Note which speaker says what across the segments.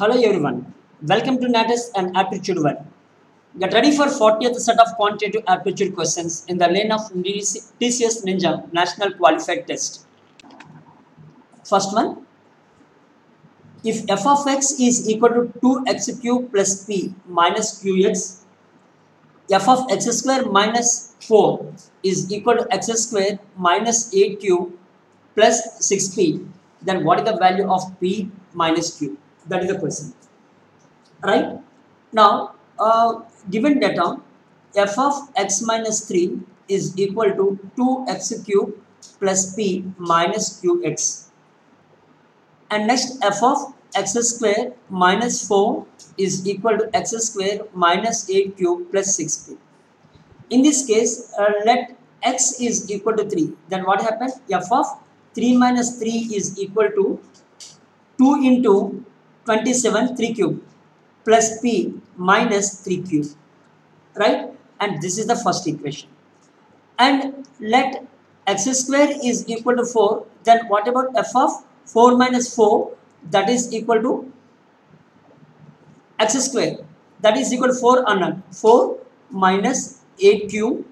Speaker 1: Hello everyone, welcome to NATUS and Aptitude 1. Get ready for 40th set of quantitative aptitude questions in the lane of TCS Ninja National Qualified Test. First one, if f of x is equal to 2x cube plus p minus qx, f of x square minus 4 is equal to x square minus 8 cube plus 6p, then what is the value of p minus q? That is the question. Right? Now, uh, given data, f of x minus 3 is equal to 2x cube plus p minus qx. And next, f of x square minus 4 is equal to x square minus 8 cube plus 6p. In this case, uh, let x is equal to 3. Then what happens? f of 3 minus 3 is equal to 2 into 27 3 cube plus p minus 3 cube. Right? And this is the first equation. And let x square is equal to 4. Then what about f of 4 minus 4? That is equal to x square. That is equal to 4 unknown. 4 minus 8 cube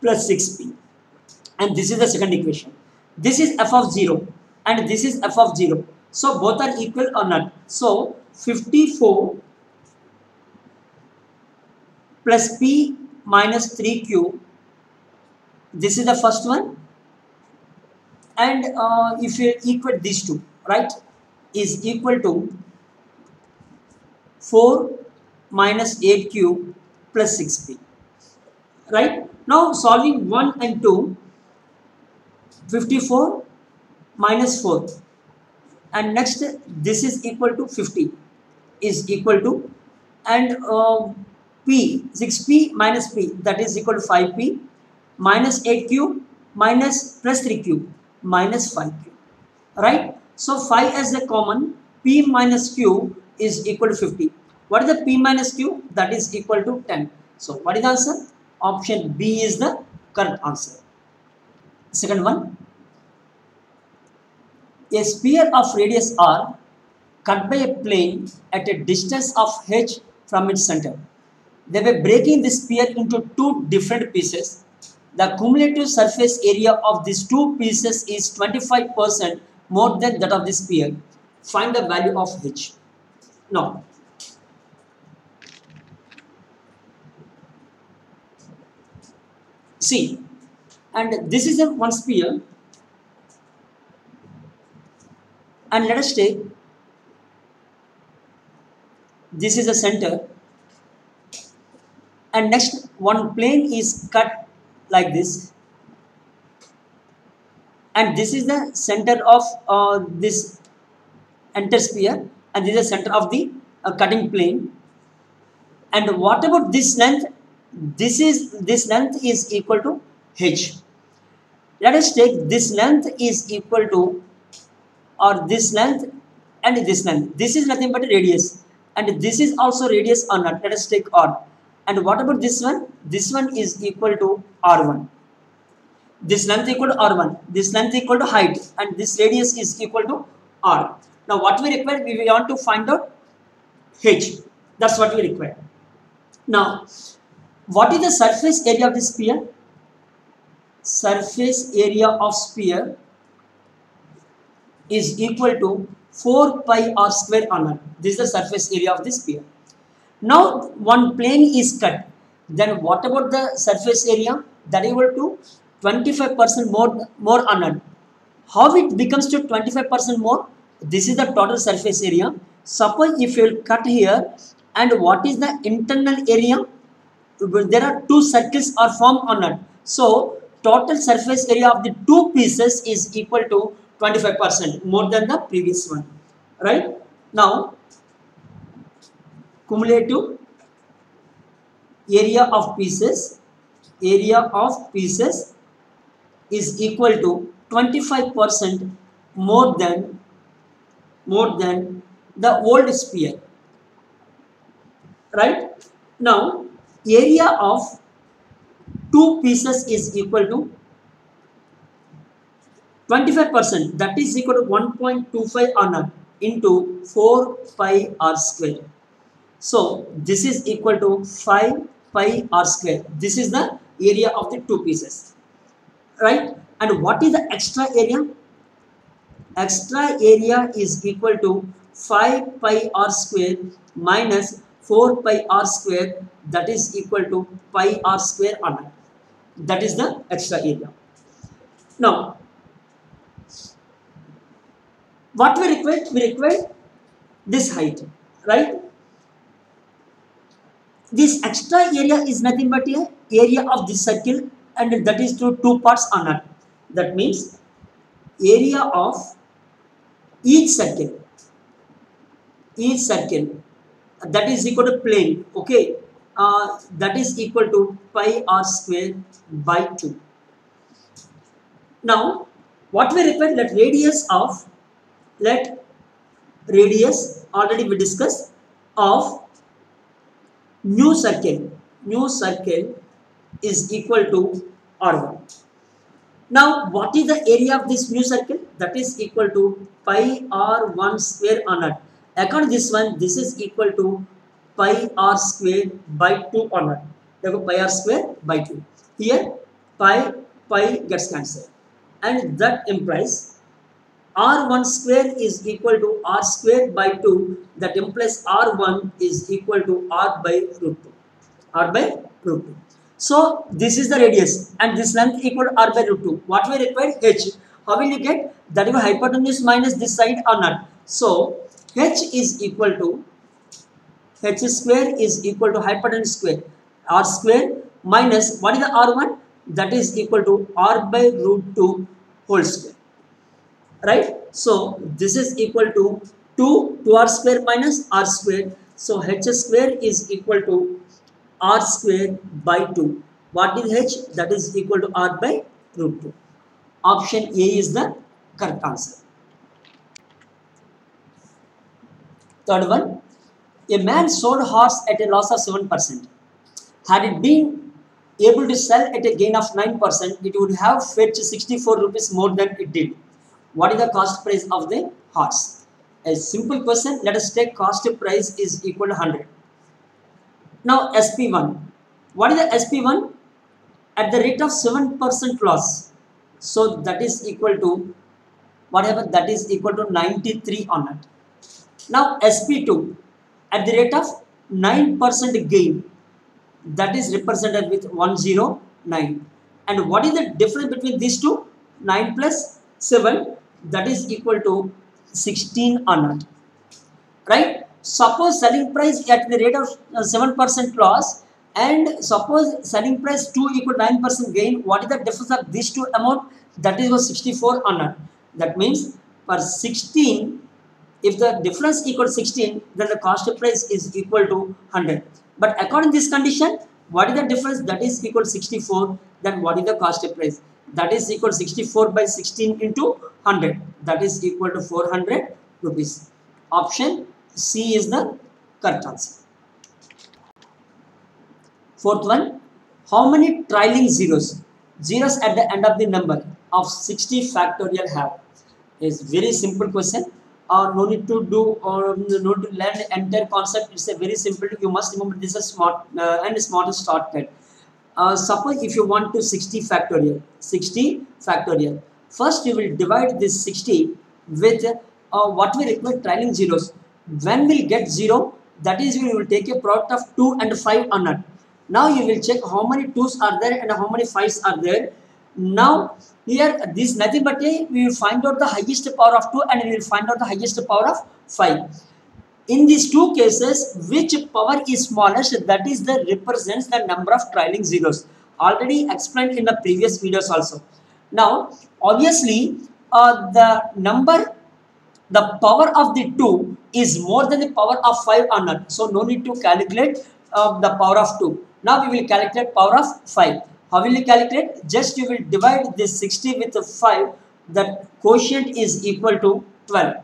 Speaker 1: plus 6p and this is the second equation this is f of 0 and this is f of 0 so both are equal or not so 54 plus p minus 3 q. This is the first one. And uh, if you equate these two right is equal to 4 minus 8 q plus 6p right? Now solving 1 and 2 54 minus 4 and next this is equal to 50 is equal to and uh, p 6p minus p that is equal to 5p minus 8 cube minus plus 3 cube minus 5 cube right? So 5 as a common p minus q is equal to 50 what is the p minus q? That is equal to 10 so what is the answer? Option b is the correct answer. Second one a sphere of radius r cut by a plane at a distance of h from its center. They were breaking this sphere into two different pieces. The cumulative surface area of these two pieces is 25% more than that of the sphere. Find the value of h. Now see and this is a one sphere and let us take this is a center. And next one plane is cut like this. And this is the center of uh, this enter sphere and this is the center of the uh, cutting plane. And what about this length? This is this length is equal to h. Let us take this length is equal to or this length and this length. This is nothing but a radius. And this is also radius or not. Let us take r and what about this one? This one is equal to r1 this length equal to r1 this length equal to height. And this radius is equal to r. Now what we require we want to find out h. That's what we require. Now what is the surface area of the sphere? Surface area of sphere is equal to 4 pi r square on earth. This is the surface area of this sphere. Now one plane is cut. Then what about the surface area? That equal to 25% more, more on earth. How it becomes to 25% more? This is the total surface area. Suppose if you cut here and what is the internal area? There are two circles are formed on earth. So total surface area of the two pieces is equal to 25% more than the previous one right? Now cumulative area of pieces area of pieces is equal to 25% more than more than the old sphere right? Now area of two pieces is equal to 25% that is equal to 1.25 on earth into 4 pi r square. So this is equal to 5 pi r square. This is the area of the two pieces. Right? And what is the extra area? Extra area is equal to 5 pi r square minus 4 pi r square that is equal to pi r square r. That is the extra area. Now, what we require? We require this height, right? This extra area is nothing but a area of this circle and that is through two parts on it. That means area of each circle, each circle that is equal to plane, okay, uh, that is equal to pi r square by 2. Now, what we require, that radius of, let radius, already we discussed, of new circle, new circle is equal to R1. Now, what is the area of this new circle? That is equal to pi R1 square on it. According this one, this is equal to pi R square by 2 on it. Therefore, pi R square by 2. Here, pi, pi gets cancelled. And that implies R1 square is equal to R square by 2. That implies R1 is equal to R by root 2. R by root 2. So this is the radius and this length equal to r by root 2. What we require h. How will you get? That is hypotenuse minus this side or not. So h is equal to h square is equal to hypotenuse square r square minus what is the r1? That is equal to r by root 2 whole square. Right? So this is equal to 2 to r square minus r square. So h square is equal to r square by 2. What is h? That is equal to r by root 2. Option A is the correct answer. Third one, a man sold horse at a loss of 7%. Had it been able to sell at a gain of 9%, it would have fetched 64 rupees more than it did. What is the cost price of the horse? A simple question, let us take cost price is equal to 100. Now SP1. What is the SP1? At the rate of 7% loss. So that is equal to whatever that is equal to 93 on it. Now SP2 at the rate of 9% gain that is represented with 109 and what is the difference between these two 9 plus 7 that is equal to 16 on it right? Suppose selling price at the rate of uh, 7% loss and suppose selling price 2 equal 9% gain what is the difference of these two amount? That is was 64 on it that means for 16 if the difference equal 16 then the cost of price is equal to 100 but according to this condition what is the difference? That is equal 64 then what is the cost of price that is equal to 64 by 16 into 100 that is equal to 400 rupees. Option C is the correct answer. Fourth one how many trailing zeros? Zeros at the end of the number of 60 factorial have. Is very simple question. Or uh, no need to do or no to learn entire concept. It's a very simple. You must remember this is smart uh, and smart shortcut uh, suppose if you want to 60 factorial 60 factorial. First you will divide this 60 with uh, what we require trailing zeros. When we'll get 0 that is we will take a product of 2 and 5 on it now you will check how many 2's are there and how many 5's are there. Now here this nothing but a we will find out the highest power of 2 and we will find out the highest power of 5 in these two cases which power is smallest that is the represents the number of trailing zeros already explained in the previous videos also now obviously uh, the number the power of the 2 is more than the power of 5 or not so no need to calculate uh, the power of 2 now we will calculate power of 5 how will you calculate? Just you will divide this 60 with 5. That quotient is equal to 12.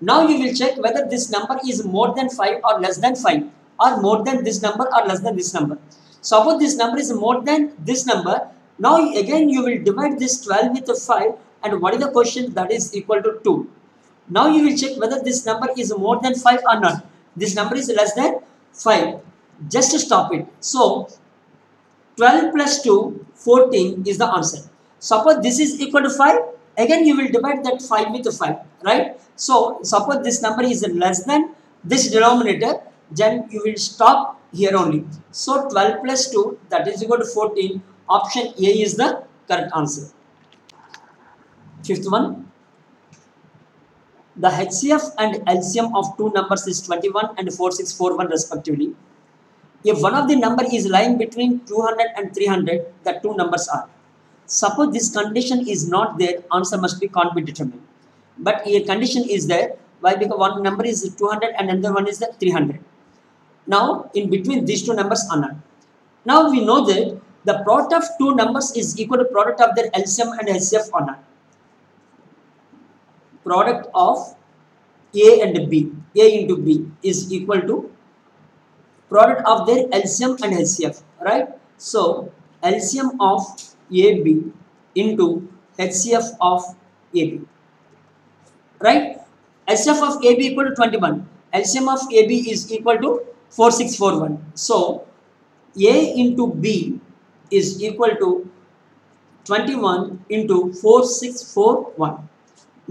Speaker 1: Now you will check whether this number is more than 5 or less than 5 or more than this number or less than this number. Suppose this number is more than this number. Now again you will divide this 12 with 5 and what is the quotient that is equal to 2. Now you will check whether this number is more than 5 or not. This number is less than 5. Just stop it. So 12 plus 2, 14 is the answer. Suppose this is equal to 5. Again you will divide that 5 with 5. Right? So suppose this number is less than this denominator. Then you will stop here only. So 12 plus 2 that is equal to 14. Option A is the correct answer. Fifth one. The HCF and LCM of two numbers is 21 and 4641 respectively. If one of the number is lying between 200 and 300, the two numbers are. Suppose this condition is not there, answer must be can't be determined. But a condition is there. Why? Because one number is 200 and another one is the 300. Now, in between these two numbers are not. Now we know that the product of two numbers is equal to product of their LCM and HCF or product of A and B, A into B is equal to product of their LCM and HCF, right? So, LCM of AB into HCF of AB, right? HCF of AB equal to 21, LCM of AB is equal to 4641. So, A into B is equal to 21 into 4641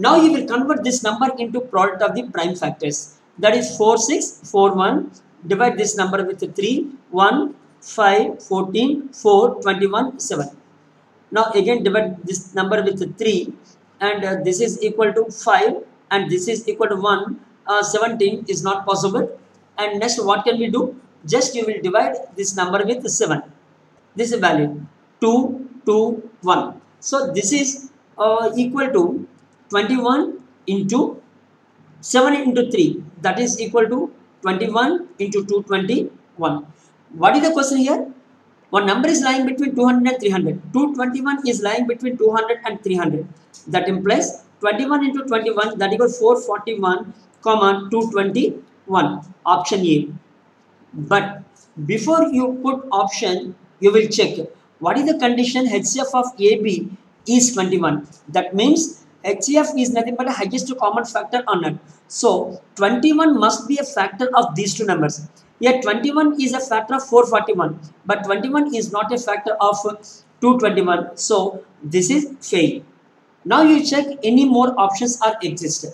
Speaker 1: now you will convert this number into product of the prime factors. That is 4, 6, 4, 1. Divide this number with 3, 1, 5, 14, 4, 21, 7. Now again divide this number with 3 and uh, this is equal to 5 and this is equal to 1. Uh, 17 is not possible. And next what can we do? Just you will divide this number with 7. This is value 2, 2, 1. So this is uh, equal to 21 into 7 into 3 that is equal to 21 into 221. What is the question here? One number is lying between 200 and 300. 221 is lying between 200 and 300. That implies 21 into 21 that equals 441 comma 221 option A. But before you put option you will check what is the condition HCF of AB is 21. That means HCF is nothing but a highest common factor on it. So 21 must be a factor of these two numbers. Here 21 is a factor of 441 but 21 is not a factor of 221. So this is fail. Now you check any more options are existed.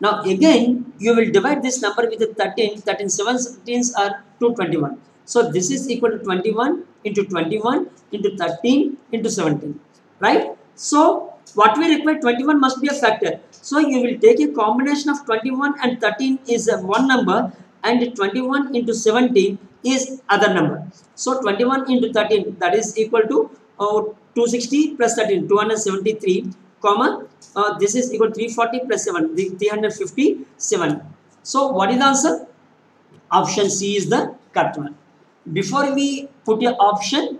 Speaker 1: Now again you will divide this number with 13. 13 7 17s are 221. So this is equal to 21 into 21 into 13 into 17. Right? So what we require 21 must be a factor. So you will take a combination of 21 and 13 is one number and 21 into 17 is other number. So 21 into 13 that is equal to uh, 260 plus 13 273 comma uh, this is equal to 340 plus 7 357. So what is the answer? Option C is the correct one. Before we put your option,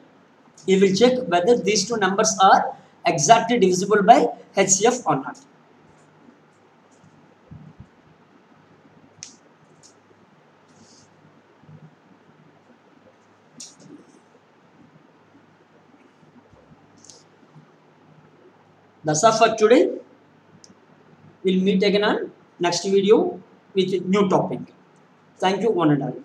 Speaker 1: you will check whether these two numbers are exactly divisible by HCF or not. That's all for today. We'll meet again on next video with new topic. Thank you one and all.